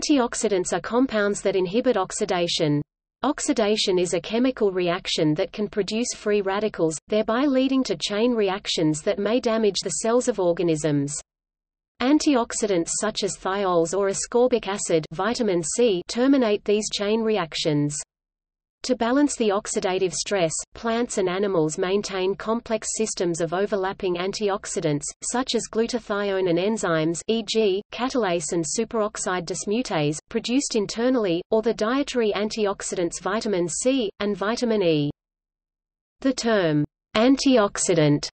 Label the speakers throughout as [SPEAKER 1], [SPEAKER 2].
[SPEAKER 1] Antioxidants are compounds that inhibit oxidation. Oxidation is a chemical reaction that can produce free radicals, thereby leading to chain reactions that may damage the cells of organisms. Antioxidants such as thiols or ascorbic acid vitamin C terminate these chain reactions. To balance the oxidative stress, plants and animals maintain complex systems of overlapping antioxidants, such as glutathione and enzymes e.g., catalase and superoxide dismutase, produced internally, or the dietary antioxidants vitamin C, and vitamin E. The term, antioxidant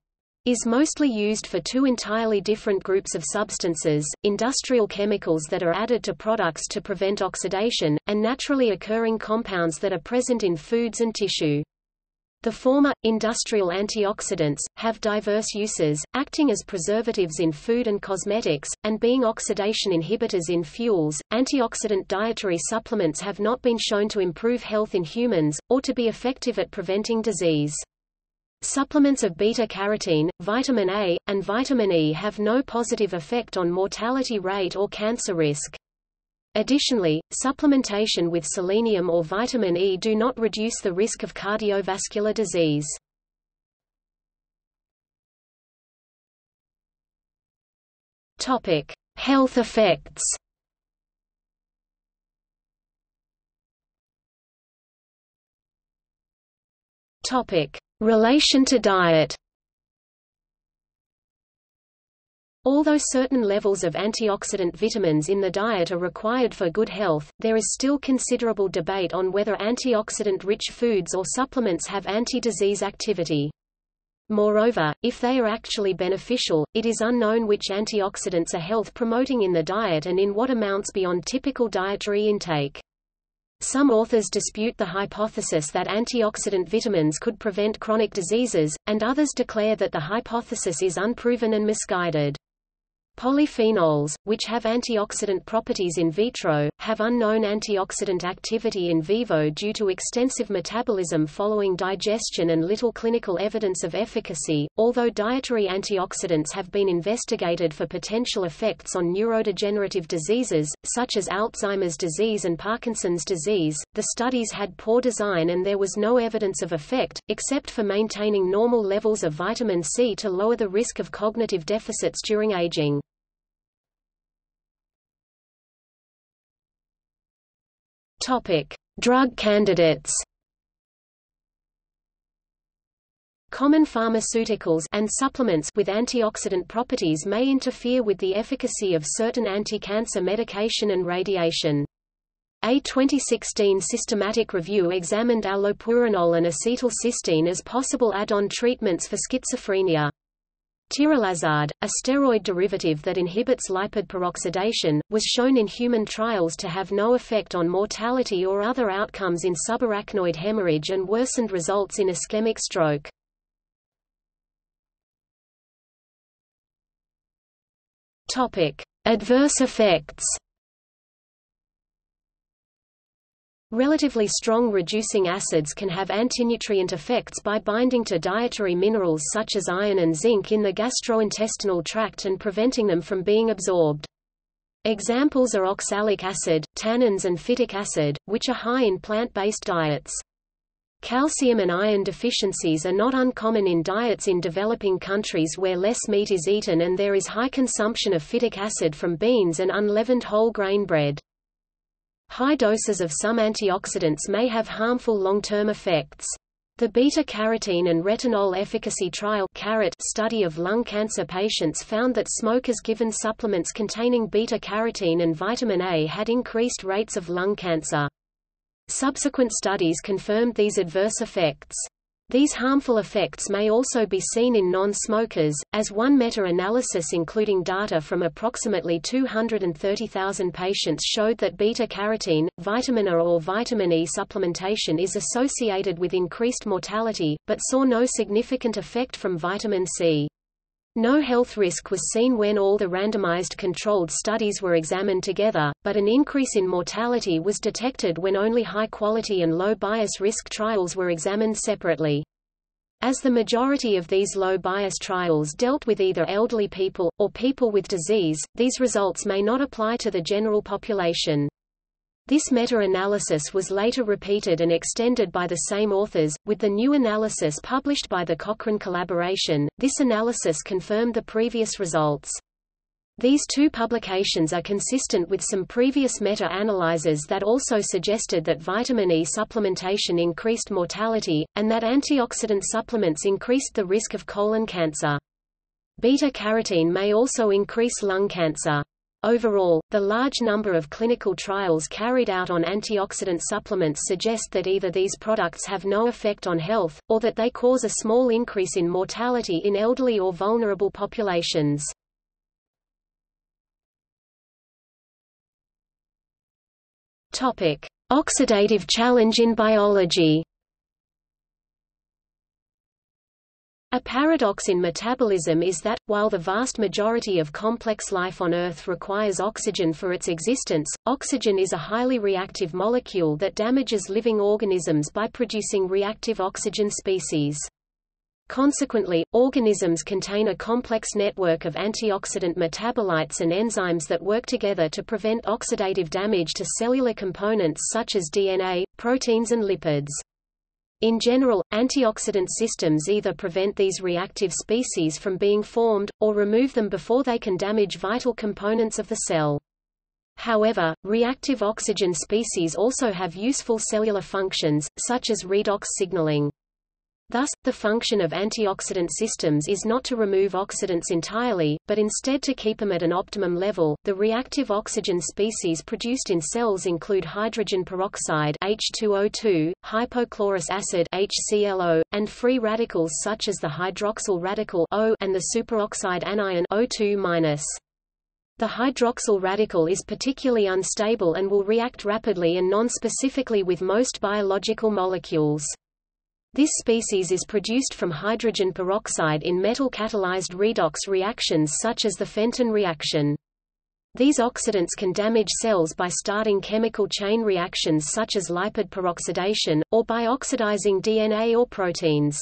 [SPEAKER 1] is mostly used for two entirely different groups of substances, industrial chemicals that are added to products to prevent oxidation, and naturally occurring compounds that are present in foods and tissue. The former, industrial antioxidants, have diverse uses, acting as preservatives in food and cosmetics, and being oxidation inhibitors in fuels. Antioxidant dietary supplements have not been shown to improve health in humans, or to be effective at preventing disease. Supplements of beta-carotene, vitamin A, and vitamin E have no positive effect on mortality rate or cancer risk. Additionally, supplementation with selenium or vitamin E do not reduce the risk of cardiovascular disease. Topic: Health effects. Topic: Relation to diet Although certain levels of antioxidant vitamins in the diet are required for good health, there is still considerable debate on whether antioxidant-rich foods or supplements have anti-disease activity. Moreover, if they are actually beneficial, it is unknown which antioxidants are health-promoting in the diet and in what amounts beyond typical dietary intake. Some authors dispute the hypothesis that antioxidant vitamins could prevent chronic diseases, and others declare that the hypothesis is unproven and misguided. Polyphenols, which have antioxidant properties in vitro, have unknown antioxidant activity in vivo due to extensive metabolism following digestion and little clinical evidence of efficacy. Although dietary antioxidants have been investigated for potential effects on neurodegenerative diseases, such as Alzheimer's disease and Parkinson's disease, the studies had poor design and there was no evidence of effect, except for maintaining normal levels of vitamin C to lower the risk of cognitive deficits during aging. Topic: Drug candidates. Common pharmaceuticals and supplements with antioxidant properties may interfere with the efficacy of certain anti-cancer medication and radiation. A 2016 systematic review examined allopurinol and acetylcysteine as possible add-on treatments for schizophrenia. Tirilazad, a steroid derivative that inhibits lipid peroxidation, was shown in human trials to have no effect on mortality or other outcomes in subarachnoid hemorrhage and worsened results in ischemic stroke. Adverse effects. Relatively strong reducing acids can have antinutrient effects by binding to dietary minerals such as iron and zinc in the gastrointestinal tract and preventing them from being absorbed. Examples are oxalic acid, tannins and phytic acid, which are high in plant-based diets. Calcium and iron deficiencies are not uncommon in diets in developing countries where less meat is eaten and there is high consumption of phytic acid from beans and unleavened whole grain bread. High doses of some antioxidants may have harmful long-term effects. The beta-carotene and retinol efficacy trial study of lung cancer patients found that smokers given supplements containing beta-carotene and vitamin A had increased rates of lung cancer. Subsequent studies confirmed these adverse effects. These harmful effects may also be seen in non-smokers, as one meta-analysis including data from approximately 230,000 patients showed that beta-carotene, vitamin A or vitamin E supplementation is associated with increased mortality, but saw no significant effect from vitamin C. No health risk was seen when all the randomized controlled studies were examined together, but an increase in mortality was detected when only high-quality and low-bias risk trials were examined separately. As the majority of these low-bias trials dealt with either elderly people, or people with disease, these results may not apply to the general population. This meta-analysis was later repeated and extended by the same authors, with the new analysis published by the Cochrane collaboration. This analysis confirmed the previous results. These two publications are consistent with some previous meta-analyses that also suggested that vitamin E supplementation increased mortality, and that antioxidant supplements increased the risk of colon cancer. Beta-carotene may also increase lung cancer. Overall, the large number of clinical trials carried out on antioxidant supplements suggest that either these products have no effect on health, or that they cause a small increase in mortality in elderly or vulnerable populations. Topic: Oxidative challenge in biology. A paradox in metabolism is that, while the vast majority of complex life on Earth requires oxygen for its existence, oxygen is a highly reactive molecule that damages living organisms by producing reactive oxygen species. Consequently, organisms contain a complex network of antioxidant metabolites and enzymes that work together to prevent oxidative damage to cellular components such as DNA, proteins and lipids. In general, antioxidant systems either prevent these reactive species from being formed, or remove them before they can damage vital components of the cell. However, reactive oxygen species also have useful cellular functions, such as redox signaling. Thus, the function of antioxidant systems is not to remove oxidants entirely, but instead to keep them at an optimum level. The reactive oxygen species produced in cells include hydrogen peroxide H2O2, hypochlorous acid HClO, and free radicals such as the hydroxyl radical O and the superoxide anion O2-. The hydroxyl radical is particularly unstable and will react rapidly and non-specifically with most biological molecules. This species is produced from hydrogen peroxide in metal-catalyzed redox reactions such as the Fenton reaction. These oxidants can damage cells by starting chemical chain reactions such as lipid peroxidation, or by oxidizing DNA or proteins.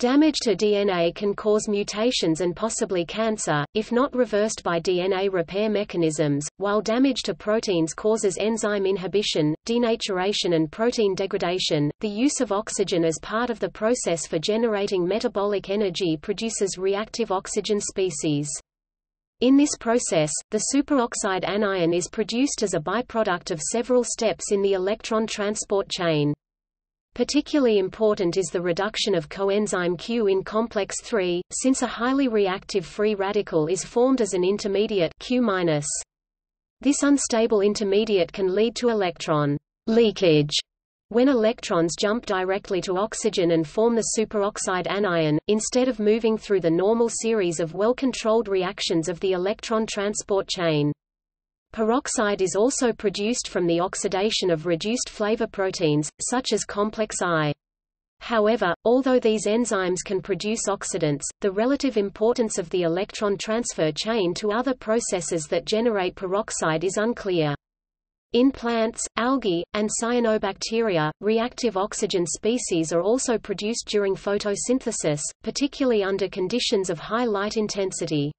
[SPEAKER 1] Damage to DNA can cause mutations and possibly cancer, if not reversed by DNA repair mechanisms, while damage to proteins causes enzyme inhibition, denaturation and protein degradation. The use of oxygen as part of the process for generating metabolic energy produces reactive oxygen species. In this process, the superoxide anion is produced as a byproduct of several steps in the electron transport chain. Particularly important is the reduction of coenzyme Q in complex 3, since a highly reactive free radical is formed as an intermediate Q -. This unstable intermediate can lead to electron leakage when electrons jump directly to oxygen and form the superoxide anion, instead of moving through the normal series of well-controlled reactions of the electron transport chain. Peroxide is also produced from the oxidation of reduced flavoproteins, such as complex I. However, although these enzymes can produce oxidants, the relative importance of the electron transfer chain to other processes that generate peroxide is unclear. In plants, algae, and cyanobacteria, reactive oxygen species are also produced during photosynthesis, particularly under conditions of high light intensity.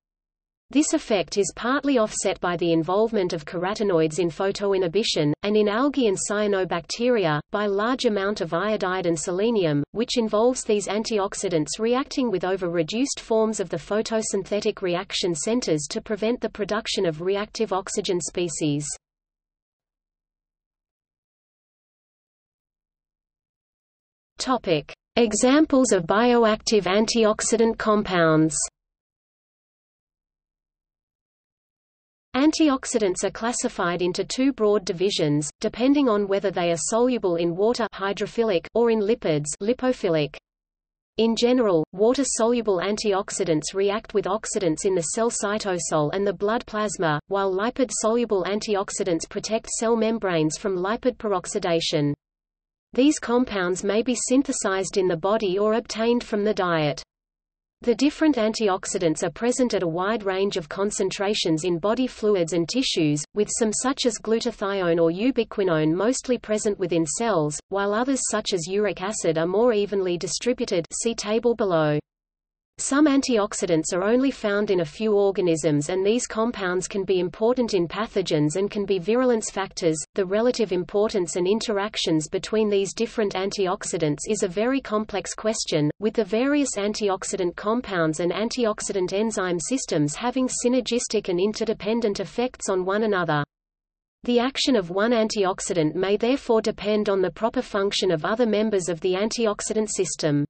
[SPEAKER 1] This effect is partly offset by the involvement of carotenoids in photoinhibition, and in algae and cyanobacteria, by large amount of iodide and selenium, which involves these antioxidants reacting with over-reduced forms of the photosynthetic reaction centers to prevent the production of reactive oxygen species. Examples of bioactive antioxidant compounds Antioxidants are classified into two broad divisions, depending on whether they are soluble in water hydrophilic or in lipids lipophilic. In general, water-soluble antioxidants react with oxidants in the cell cytosol and the blood plasma, while lipid-soluble antioxidants protect cell membranes from lipid peroxidation. These compounds may be synthesized in the body or obtained from the diet. The different antioxidants are present at a wide range of concentrations in body fluids and tissues, with some such as glutathione or ubiquinone mostly present within cells, while others such as uric acid are more evenly distributed see table below. Some antioxidants are only found in a few organisms and these compounds can be important in pathogens and can be virulence factors. The relative importance and interactions between these different antioxidants is a very complex question, with the various antioxidant compounds and antioxidant enzyme systems having synergistic and interdependent effects on one another. The action of one antioxidant may therefore depend on the proper function of other members of the antioxidant system.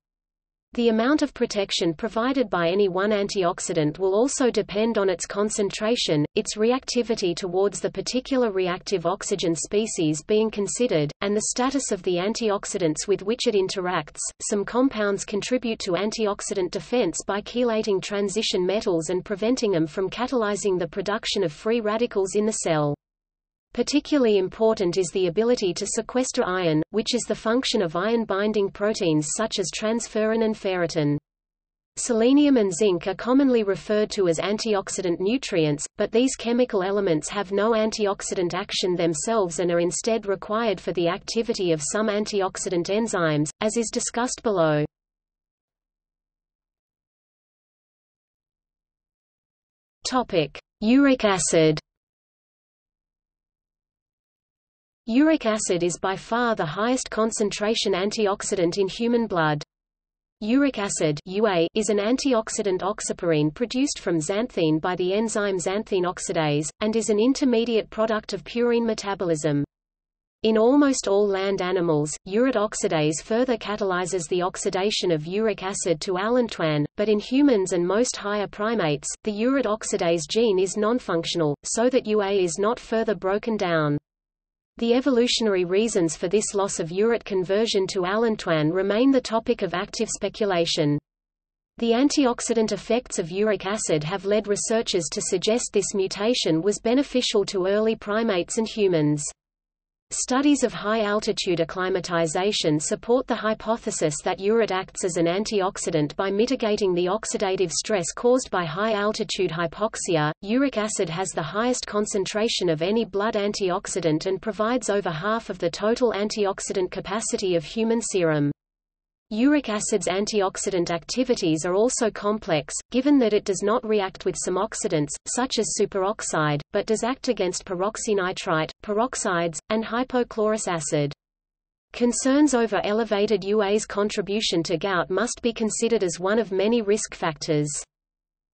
[SPEAKER 1] The amount of protection provided by any one antioxidant will also depend on its concentration, its reactivity towards the particular reactive oxygen species being considered, and the status of the antioxidants with which it interacts. Some compounds contribute to antioxidant defense by chelating transition metals and preventing them from catalyzing the production of free radicals in the cell. Particularly important is the ability to sequester iron, which is the function of iron-binding proteins such as transferrin and ferritin. Selenium and zinc are commonly referred to as antioxidant nutrients, but these chemical elements have no antioxidant action themselves and are instead required for the activity of some antioxidant enzymes, as is discussed below. Uric acid Uric acid is by far the highest concentration antioxidant in human blood. Uric acid UA is an antioxidant oxypurine produced from xanthine by the enzyme xanthine oxidase, and is an intermediate product of purine metabolism. In almost all land animals, urate oxidase further catalyzes the oxidation of uric acid to allantoin, but in humans and most higher primates, the urate oxidase gene is nonfunctional, so that UA is not further broken down. The evolutionary reasons for this loss of urate conversion to allantoin remain the topic of active speculation. The antioxidant effects of uric acid have led researchers to suggest this mutation was beneficial to early primates and humans. Studies of high-altitude acclimatization support the hypothesis that urate acts as an antioxidant by mitigating the oxidative stress caused by high-altitude hypoxia. Uric acid has the highest concentration of any blood antioxidant and provides over half of the total antioxidant capacity of human serum. Uric acid's antioxidant activities are also complex, given that it does not react with some oxidants, such as superoxide, but does act against peroxynitrite, peroxides, and hypochlorous acid. Concerns over elevated UA's contribution to gout must be considered as one of many risk factors.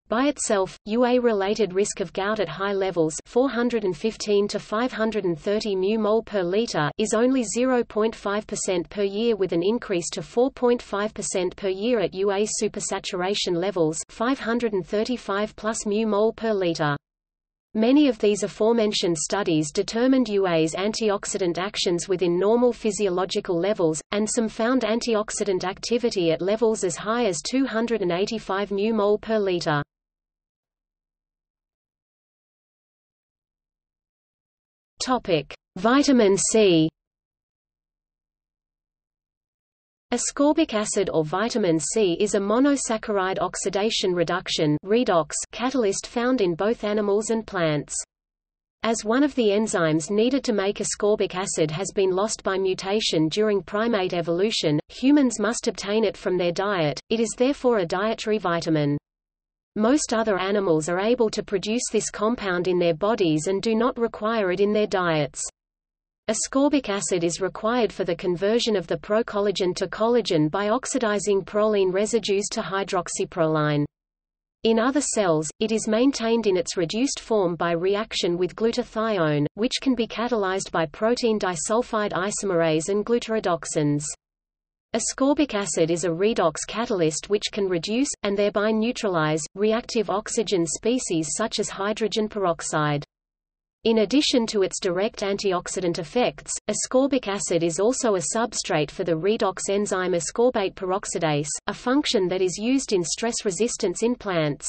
[SPEAKER 1] By itself, UA-related risk of gout at high levels 415 to 530 new per liter is only 0.5% per year with an increase to 4.5% per year at UA supersaturation levels 535 plus mu per liter. Many of these aforementioned studies determined UA's antioxidant actions within normal physiological levels, and some found antioxidant activity at levels as high as 285 μmol per liter. Topic: Vitamin C. Ascorbic acid or vitamin C is a monosaccharide oxidation reduction redox catalyst found in both animals and plants. As one of the enzymes needed to make ascorbic acid has been lost by mutation during primate evolution, humans must obtain it from their diet, it is therefore a dietary vitamin. Most other animals are able to produce this compound in their bodies and do not require it in their diets. Ascorbic acid is required for the conversion of the procollagen to collagen by oxidizing proline residues to hydroxyproline. In other cells, it is maintained in its reduced form by reaction with glutathione, which can be catalyzed by protein disulfide isomerase and glutaredoxins. Ascorbic acid is a redox catalyst which can reduce, and thereby neutralize, reactive oxygen species such as hydrogen peroxide. In addition to its direct antioxidant effects, ascorbic acid is also a substrate for the redox enzyme ascorbate peroxidase, a function that is used in stress resistance in plants.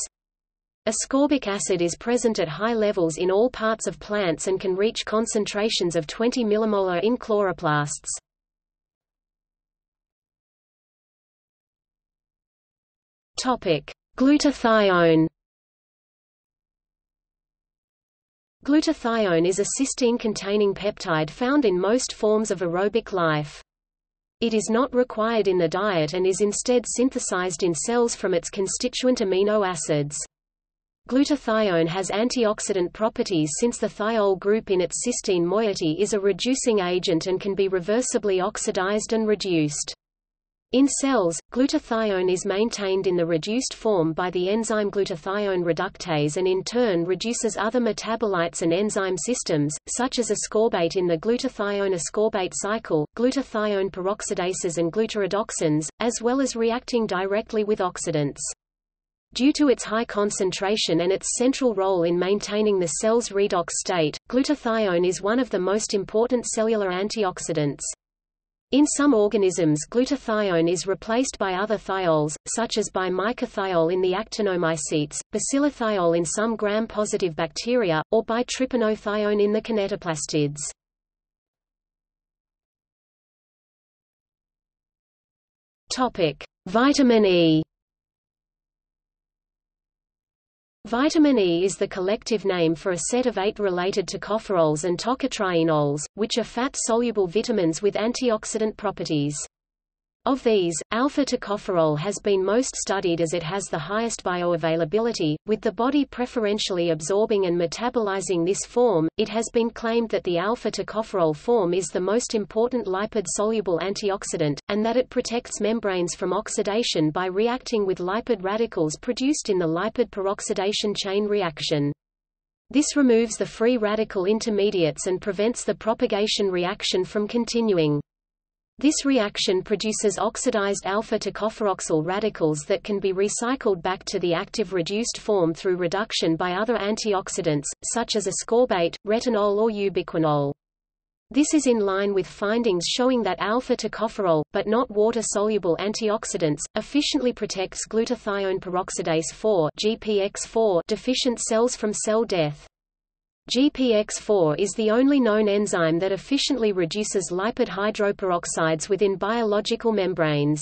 [SPEAKER 1] Ascorbic acid is present at high levels in all parts of plants and can reach concentrations of 20 millimolar in chloroplasts. Topic: Glutathione. Glutathione is a cysteine-containing peptide found in most forms of aerobic life. It is not required in the diet and is instead synthesized in cells from its constituent amino acids. Glutathione has antioxidant properties since the thiol group in its cysteine moiety is a reducing agent and can be reversibly oxidized and reduced. In cells, glutathione is maintained in the reduced form by the enzyme glutathione reductase and in turn reduces other metabolites and enzyme systems, such as ascorbate in the glutathione ascorbate cycle, glutathione peroxidases and glutaredoxins, as well as reacting directly with oxidants. Due to its high concentration and its central role in maintaining the cell's redox state, glutathione is one of the most important cellular antioxidants. In some organisms glutathione is replaced by other thiols, such as by mycothiol in the actinomycetes, bacillothiol in some gram-positive bacteria, or by trypanothione in the kinetoplastids. Vitamin E Vitamin E is the collective name for a set of eight related tocopherols and tocotrienols, which are fat-soluble vitamins with antioxidant properties. Of these, alpha-tocopherol has been most studied as it has the highest bioavailability, with the body preferentially absorbing and metabolizing this form. It has been claimed that the alpha-tocopherol form is the most important lipid-soluble antioxidant, and that it protects membranes from oxidation by reacting with lipid radicals produced in the lipid peroxidation chain reaction. This removes the free radical intermediates and prevents the propagation reaction from continuing. This reaction produces oxidized alpha-tocopheroxyl radicals that can be recycled back to the active reduced form through reduction by other antioxidants, such as ascorbate, retinol or ubiquinol. This is in line with findings showing that alpha-tocopherol, but not water-soluble antioxidants, efficiently protects glutathione peroxidase 4 GPX4 deficient cells from cell death. GPX4 is the only known enzyme that efficiently reduces lipid hydroperoxides within biological membranes.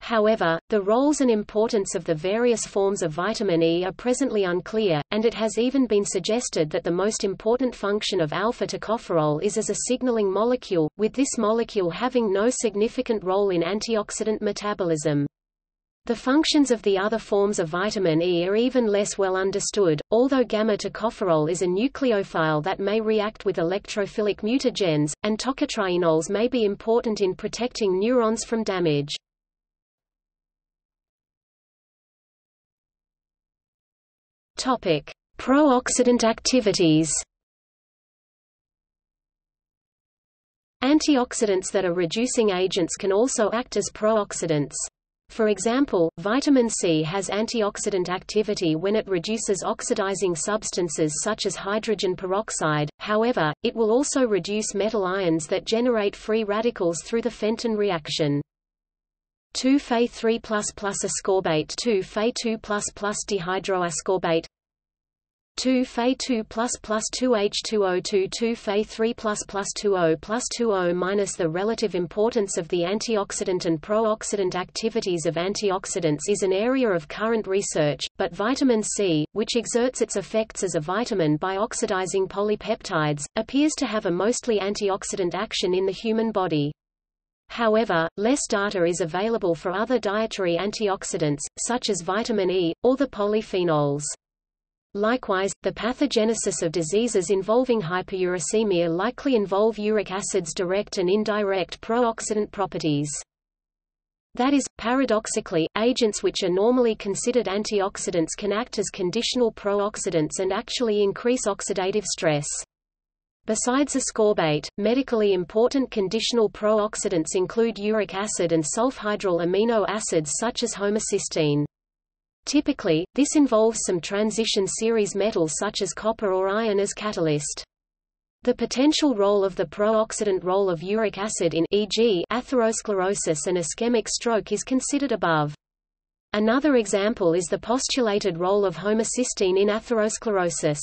[SPEAKER 1] However, the roles and importance of the various forms of vitamin E are presently unclear, and it has even been suggested that the most important function of alpha-tocopherol is as a signaling molecule, with this molecule having no significant role in antioxidant metabolism. The functions of the other forms of vitamin E are even less well understood, although gamma-tocopherol is a nucleophile that may react with electrophilic mutagens, and tocotrienols may be important in protecting neurons from damage. Pro-oxidant activities. Antioxidants that are reducing agents can also act as pro-oxidants. For example, vitamin C has antioxidant activity when it reduces oxidizing substances such as hydrogen peroxide, however, it will also reduce metal ions that generate free radicals through the Fenton reaction. 2-Fe3++ ascorbate 2-Fe2++ dihydroascorbate 2 Fe 2 plus plus 2 H2O2 2 Fe 3 plus plus 2O plus 2O minus The relative importance of the antioxidant and pro-oxidant activities of antioxidants is an area of current research, but vitamin C, which exerts its effects as a vitamin by oxidizing polypeptides, appears to have a mostly antioxidant action in the human body. However, less data is available for other dietary antioxidants, such as vitamin E, or the polyphenols. Likewise, the pathogenesis of diseases involving hyperuricemia likely involve uric acid's direct and indirect pro-oxidant properties. That is, paradoxically, agents which are normally considered antioxidants can act as conditional pro-oxidants and actually increase oxidative stress. Besides ascorbate, medically important conditional pro-oxidants include uric acid and sulfhydryl amino acids such as homocysteine. Typically, this involves some transition series metal such as copper or iron as catalyst. The potential role of the pro-oxidant role of uric acid in e.g. atherosclerosis and ischemic stroke is considered above. Another example is the postulated role of homocysteine in atherosclerosis.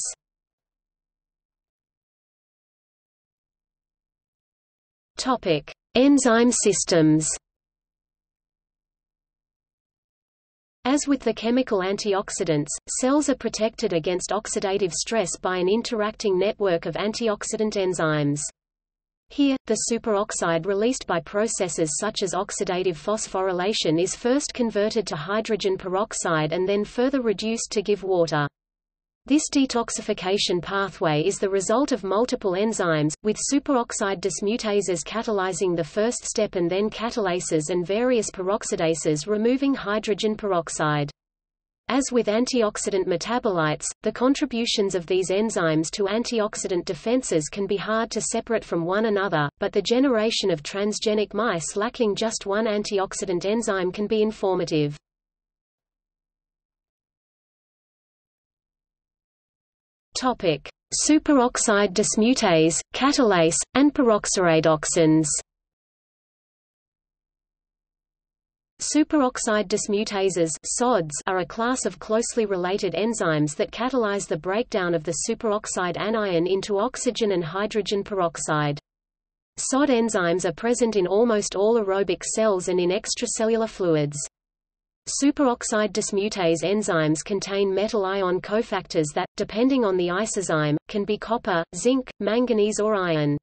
[SPEAKER 1] Topic: Enzyme systems. As with the chemical antioxidants, cells are protected against oxidative stress by an interacting network of antioxidant enzymes. Here, the superoxide released by processes such as oxidative phosphorylation is first converted to hydrogen peroxide and then further reduced to give water. This detoxification pathway is the result of multiple enzymes, with superoxide dismutases catalyzing the first step and then catalases and various peroxidases removing hydrogen peroxide. As with antioxidant metabolites, the contributions of these enzymes to antioxidant defenses can be hard to separate from one another, but the generation of transgenic mice lacking just one antioxidant enzyme can be informative. Topic: Superoxide dismutase, catalase, and peroxiredoxins. Superoxide dismutases SODs are a class of closely related enzymes that catalyze the breakdown of the superoxide anion into oxygen and hydrogen peroxide. SOD enzymes are present in almost all aerobic cells and in extracellular fluids. Superoxide dismutase enzymes contain metal ion cofactors that, depending on the isozyme, can be copper, zinc, manganese or iron.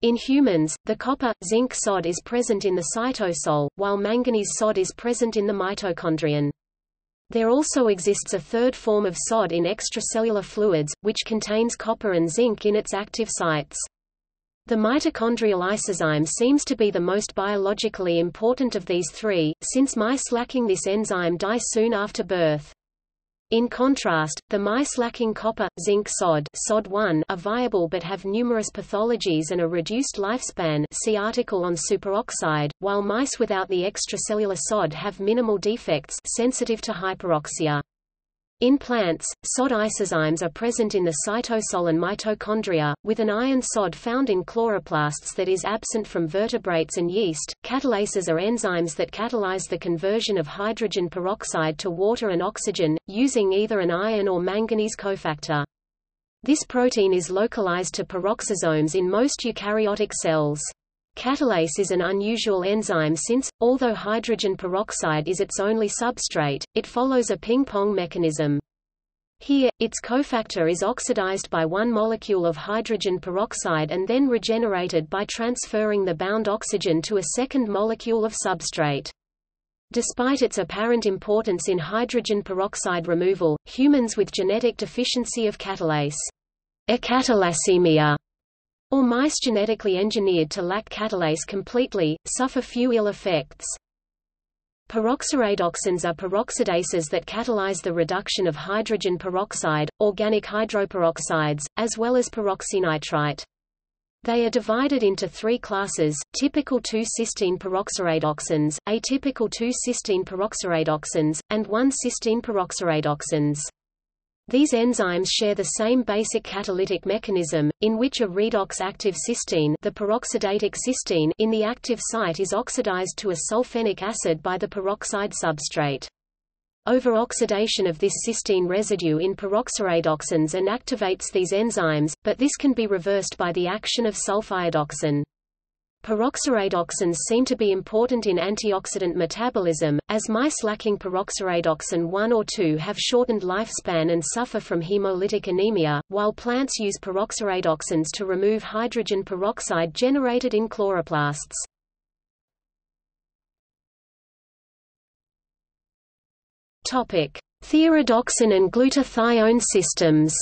[SPEAKER 1] In humans, the copper-zinc SOD is present in the cytosol, while manganese SOD is present in the mitochondrion. There also exists a third form of SOD in extracellular fluids, which contains copper and zinc in its active sites. The mitochondrial isozyme seems to be the most biologically important of these three, since mice lacking this enzyme die soon after birth. In contrast, the mice lacking copper, zinc SOD, SOD1 are viable but have numerous pathologies and a reduced lifespan see article on superoxide, while mice without the extracellular SOD have minimal defects sensitive to hyperoxia. In plants, SOD isozymes are present in the cytosol and mitochondria, with an iron SOD found in chloroplasts that is absent from vertebrates and yeast. Catalases are enzymes that catalyze the conversion of hydrogen peroxide to water and oxygen, using either an iron or manganese cofactor. This protein is localized to peroxisomes in most eukaryotic cells. Catalase is an unusual enzyme since, although hydrogen peroxide is its only substrate, it follows a ping-pong mechanism. Here, its cofactor is oxidized by one molecule of hydrogen peroxide and then regenerated by transferring the bound oxygen to a second molecule of substrate. Despite its apparent importance in hydrogen peroxide removal, humans with genetic deficiency of catalase acatalasemia or mice genetically engineered to lack catalase completely, suffer few ill effects. Peroxiredoxins are peroxidases that catalyze the reduction of hydrogen peroxide, organic hydroperoxides, as well as peroxynitrite. They are divided into three classes, typical 2-cysteine peroxiredoxins, atypical 2-cysteine peroxiredoxins, and 1-cysteine peroxiredoxins. These enzymes share the same basic catalytic mechanism, in which a redox-active cysteine, the peroxidatic cysteine in the active site is oxidized to a sulfenic acid by the peroxide substrate. Over-oxidation of this cysteine residue in peroxiredoxins inactivates these enzymes, but this can be reversed by the action of sulfiredoxin. Peroxiredoxins seem to be important in antioxidant metabolism, as mice lacking peroxiredoxin 1 or 2 have shortened lifespan and suffer from hemolytic anemia, while plants use peroxiredoxins to remove hydrogen peroxide generated in chloroplasts. Thioredoxin and glutathione systems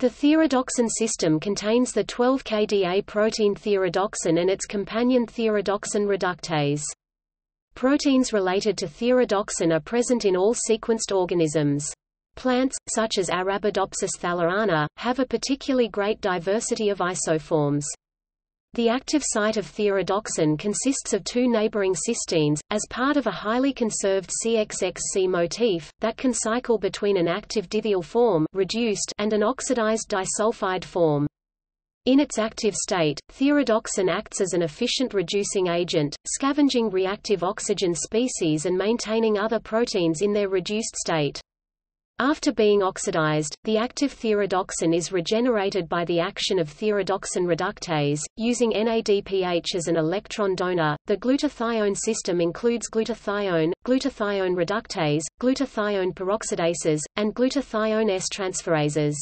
[SPEAKER 1] The thioredoxin system contains the 12-kDa protein thioredoxin and its companion thioredoxin reductase. Proteins related to thioredoxin are present in all sequenced organisms. Plants, such as Arabidopsis thaliana, have a particularly great diversity of isoforms. The active site of thioredoxin consists of two neighboring cysteines, as part of a highly conserved CXXC motif, that can cycle between an active dithiol form reduced and an oxidized disulfide form. In its active state, thioredoxin acts as an efficient reducing agent, scavenging reactive oxygen species and maintaining other proteins in their reduced state. After being oxidized, the active thioredoxin is regenerated by the action of thioredoxin reductase, using NADPH as an electron donor. The glutathione system includes glutathione, glutathione reductase, glutathione peroxidases, and glutathione S transferases.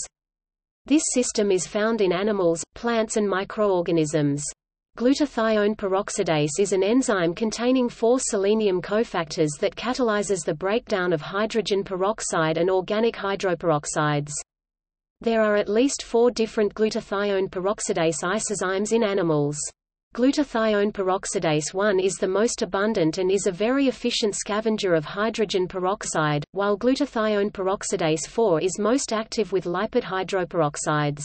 [SPEAKER 1] This system is found in animals, plants and microorganisms. Glutathione peroxidase is an enzyme containing four selenium cofactors that catalyzes the breakdown of hydrogen peroxide and organic hydroperoxides. There are at least four different glutathione peroxidase isozymes in animals. Glutathione peroxidase 1 is the most abundant and is a very efficient scavenger of hydrogen peroxide, while glutathione peroxidase 4 is most active with lipid hydroperoxides.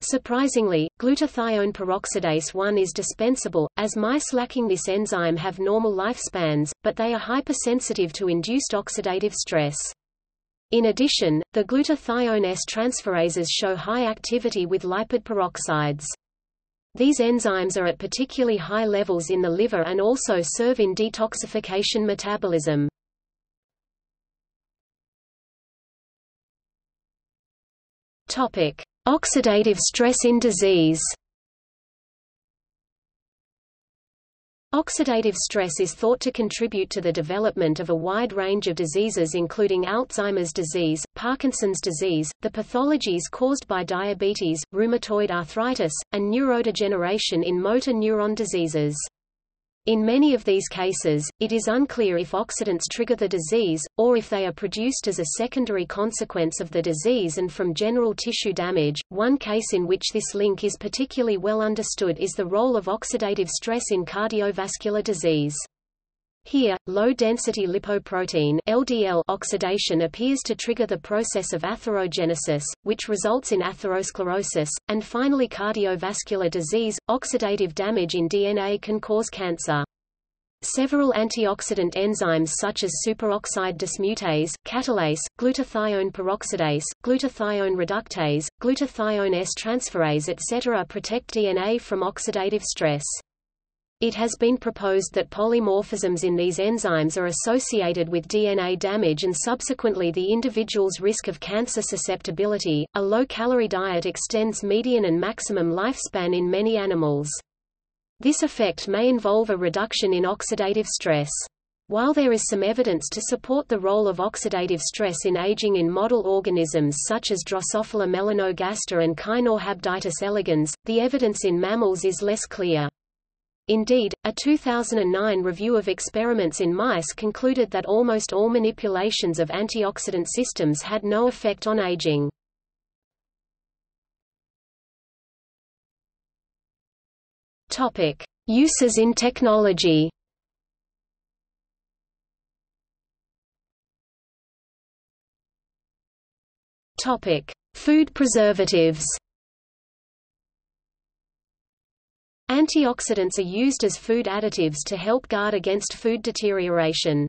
[SPEAKER 1] Surprisingly, glutathione peroxidase 1 is dispensable, as mice lacking this enzyme have normal lifespans, but they are hypersensitive to induced oxidative stress. In addition, the glutathione S transferases show high activity with lipid peroxides. These enzymes are at particularly high levels in the liver and also serve in detoxification metabolism. Topic: Oxidative stress in disease Oxidative stress is thought to contribute to the development of a wide range of diseases including Alzheimer's disease, Parkinson's disease, the pathologies caused by diabetes, rheumatoid arthritis, and neurodegeneration in motor neuron diseases. In many of these cases, it is unclear if oxidants trigger the disease, or if they are produced as a secondary consequence of the disease and from general tissue damage. One case in which this link is particularly well understood is the role of oxidative stress in cardiovascular disease. Here, low-density lipoprotein LDL oxidation appears to trigger the process of atherogenesis, which results in atherosclerosis, and finally cardiovascular disease. Oxidative damage in DNA can cause cancer. Several antioxidant enzymes such as superoxide dismutase, catalase, glutathione peroxidase, glutathione reductase, glutathione S-transferase etc. protect DNA from oxidative stress. It has been proposed that polymorphisms in these enzymes are associated with DNA damage and subsequently the individual's risk of cancer susceptibility. A low calorie diet extends median and maximum lifespan in many animals. This effect may involve a reduction in oxidative stress. While there is some evidence to support the role of oxidative stress in aging in model organisms such as Drosophila melanogaster and Caenorhabditis elegans, the evidence in mammals is less clear. Indeed, a 2009 review of experiments in mice concluded that almost all manipulations of antioxidant systems had no effect on aging. Topic: Uses in technology. Topic: Food preservatives. Antioxidants are used as food additives to help guard against food deterioration.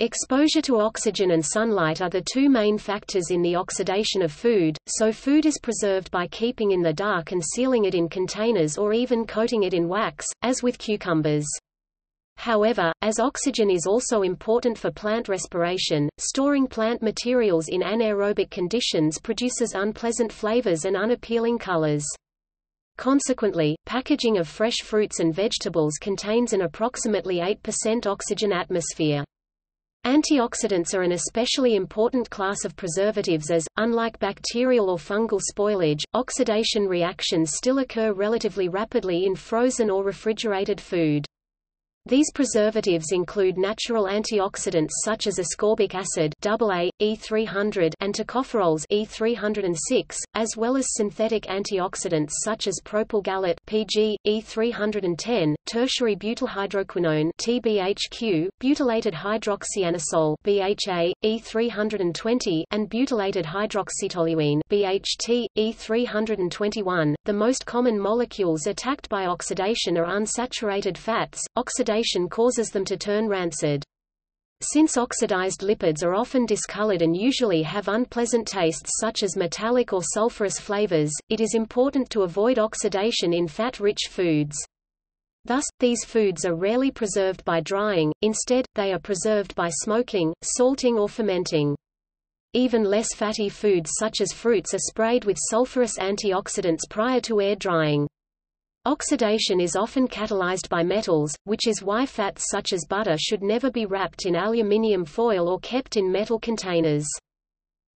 [SPEAKER 1] Exposure to oxygen and sunlight are the two main factors in the oxidation of food, so food is preserved by keeping in the dark and sealing it in containers or even coating it in wax, as with cucumbers. However, as oxygen is also important for plant respiration, storing plant materials in anaerobic conditions produces unpleasant flavors and unappealing colors. Consequently, packaging of fresh fruits and vegetables contains an approximately 8% oxygen atmosphere. Antioxidants are an especially important class of preservatives as, unlike bacterial or fungal spoilage, oxidation reactions still occur relatively rapidly in frozen or refrigerated food. These preservatives include natural antioxidants such as ascorbic acid AA, E300 and tocopherols E306, as well as synthetic antioxidants such as propyl gallate PG, E310, tertiary butylhydroquinone TBHQ, butylated hydroxyanisole BHA, E320 and butylated hydroxytoluene BHT, E321. The most common molecules attacked by oxidation are unsaturated fats. Oxidation oxidation causes them to turn rancid. Since oxidized lipids are often discolored and usually have unpleasant tastes such as metallic or sulfurous flavors, it is important to avoid oxidation in fat-rich foods. Thus, these foods are rarely preserved by drying, instead, they are preserved by smoking, salting or fermenting. Even less fatty foods such as fruits are sprayed with sulfurous antioxidants prior to air drying. Oxidation is often catalyzed by metals, which is why fats such as butter should never be wrapped in aluminium foil or kept in metal containers.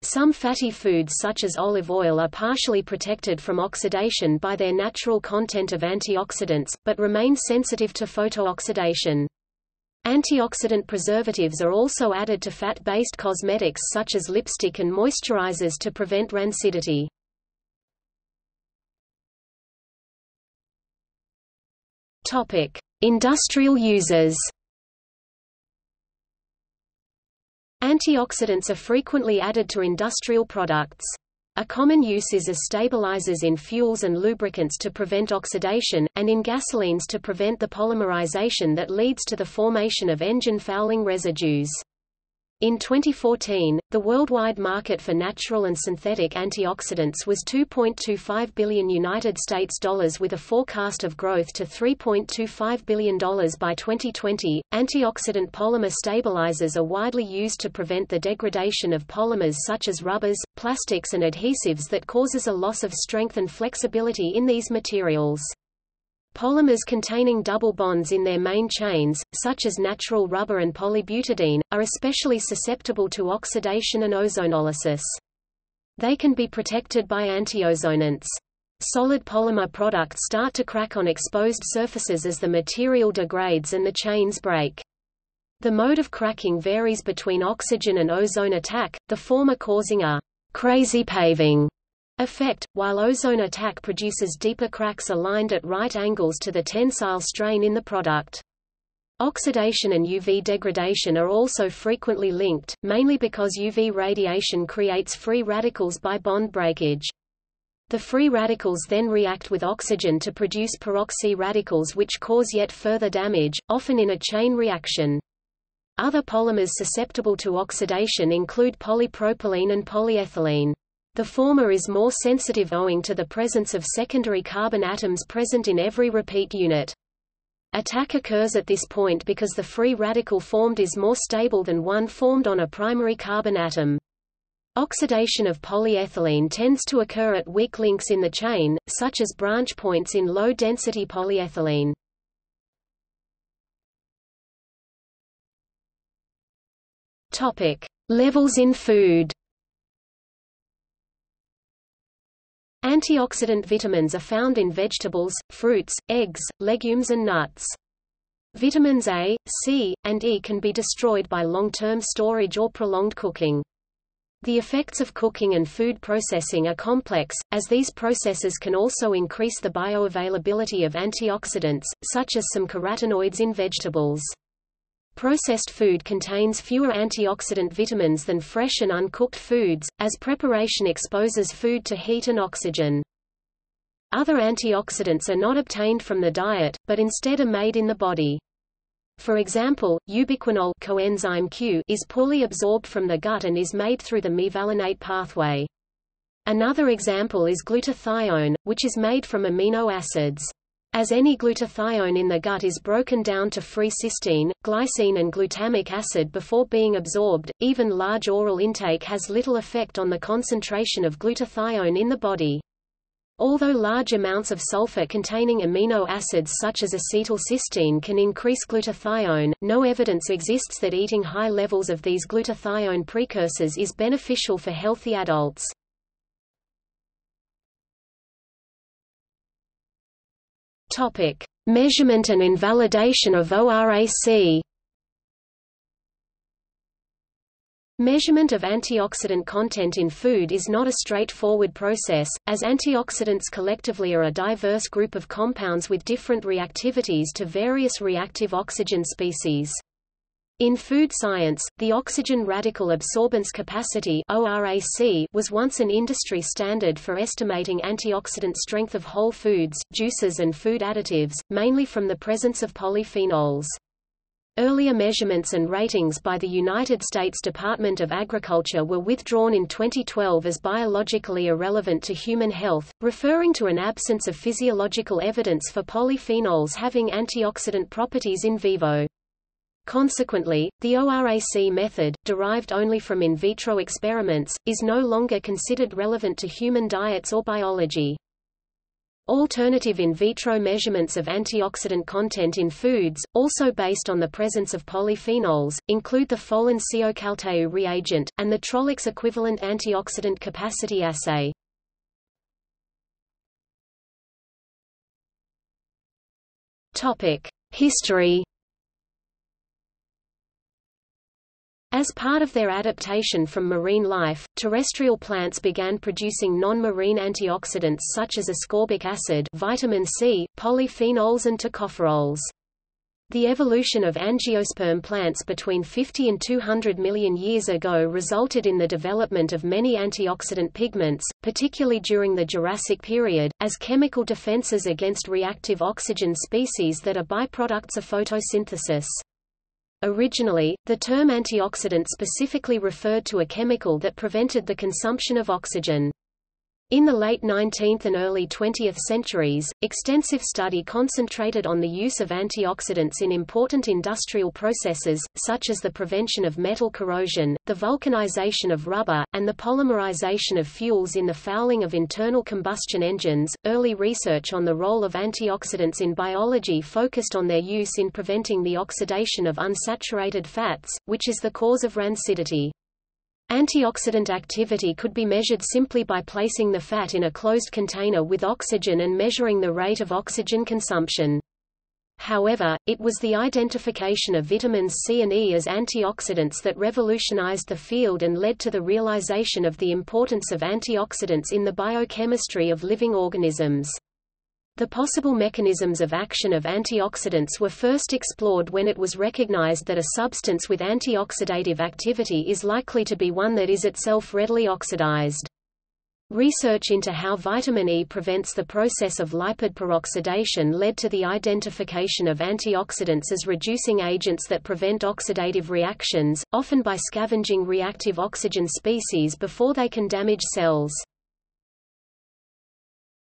[SPEAKER 1] Some fatty foods such as olive oil are partially protected from oxidation by their natural content of antioxidants, but remain sensitive to photooxidation. Antioxidant preservatives are also added to fat-based cosmetics such as lipstick and moisturizers to prevent rancidity. Topic: Industrial uses. Antioxidants are frequently added to industrial products. A common use is as stabilizers in fuels and lubricants to prevent oxidation, and in gasolines to prevent the polymerization that leads to the formation of engine fouling residues. In 2014, the worldwide market for natural and synthetic antioxidants was 2.25 billion United States dollars with a forecast of growth to 3.25 billion dollars by 2020. Antioxidant polymer stabilizers are widely used to prevent the degradation of polymers such as rubbers, plastics and adhesives that causes a loss of strength and flexibility in these materials. Polymers containing double bonds in their main chains, such as natural rubber and polybutadiene, are especially susceptible to oxidation and ozonolysis. They can be protected by antiozonants. Solid polymer products start to crack on exposed surfaces as the material degrades and the chains break. The mode of cracking varies between oxygen and ozone attack, the former causing a crazy paving effect, while ozone attack produces deeper cracks aligned at right angles to the tensile strain in the product. Oxidation and UV degradation are also frequently linked, mainly because UV radiation creates free radicals by bond breakage. The free radicals then react with oxygen to produce peroxy radicals which cause yet further damage, often in a chain reaction. Other polymers susceptible to oxidation include polypropylene and polyethylene. The former is more sensitive owing to the presence of secondary carbon atoms present in every repeat unit. Attack occurs at this point because the free radical formed is more stable than one formed on a primary carbon atom. Oxidation of polyethylene tends to occur at weak links in the chain, such as branch points in low-density polyethylene. Levels in food. Antioxidant vitamins are found in vegetables, fruits, eggs, legumes and nuts. Vitamins A, C, and E can be destroyed by long-term storage or prolonged cooking. The effects of cooking and food processing are complex, as these processes can also increase the bioavailability of antioxidants, such as some carotenoids in vegetables. Processed food contains fewer antioxidant vitamins than fresh and uncooked foods, as preparation exposes food to heat and oxygen. Other antioxidants are not obtained from the diet, but instead are made in the body. For example, ubiquinol coenzyme Q is poorly absorbed from the gut and is made through the mevalonate pathway. Another example is glutathione, which is made from amino acids. As any glutathione in the gut is broken down to free cysteine, glycine and glutamic acid before being absorbed, even large oral intake has little effect on the concentration of glutathione in the body. Although large amounts of sulfur-containing amino acids such as acetylcysteine can increase glutathione, no evidence exists that eating high levels of these glutathione precursors is beneficial for healthy adults. Topic: Measurement and invalidation of ORAC. Measurement of antioxidant content in food is not a straightforward process, as antioxidants collectively are a diverse group of compounds with different reactivities to various reactive oxygen species. In food science, the oxygen radical absorbance capacity ORAC was once an industry standard for estimating antioxidant strength of whole foods, juices and food additives, mainly from the presence of polyphenols. Earlier measurements and ratings by the United States Department of Agriculture were withdrawn in 2012 as biologically irrelevant to human health, referring to an absence of physiological evidence for polyphenols having antioxidant properties in vivo. Consequently, the ORAC method, derived only from in vitro experiments, is no longer considered relevant to human diets or biology. Alternative in vitro measurements of antioxidant content in foods, also based on the presence of polyphenols, include the Folin-Ciocalteu reagent, and the Trolox equivalent antioxidant capacity assay. History As part of their adaptation from marine life, terrestrial plants began producing non-marine antioxidants such as ascorbic acid vitamin C, polyphenols and tocopherols. The evolution of angiosperm plants between 50 and 200 million years ago resulted in the development of many antioxidant pigments, particularly during the Jurassic period, as chemical defenses against reactive oxygen species that are byproducts of photosynthesis. Originally, the term antioxidant specifically referred to a chemical that prevented the consumption of oxygen. In the late 19th and early 20th centuries, extensive study concentrated on the use of antioxidants in important industrial processes, such as the prevention of metal corrosion, the vulcanization of rubber, and the polymerization of fuels in the fouling of internal combustion engines. Early research on the role of antioxidants in biology focused on their use in preventing the oxidation of unsaturated fats, which is the cause of rancidity. Antioxidant activity could be measured simply by placing the fat in a closed container with oxygen and measuring the rate of oxygen consumption. However, it was the identification of vitamins C and E as antioxidants that revolutionized the field and led to the realization of the importance of antioxidants in the biochemistry of living organisms. The possible mechanisms of action of antioxidants were first explored when it was recognized that a substance with antioxidative activity is likely to be one that is itself readily oxidized. Research into how vitamin E prevents the process of lipid peroxidation led to the identification of antioxidants as reducing agents that prevent oxidative reactions, often by scavenging reactive oxygen species before they can damage cells.